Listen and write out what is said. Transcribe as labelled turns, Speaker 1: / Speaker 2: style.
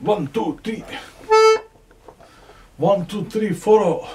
Speaker 1: One, two, three. One, two, three, four.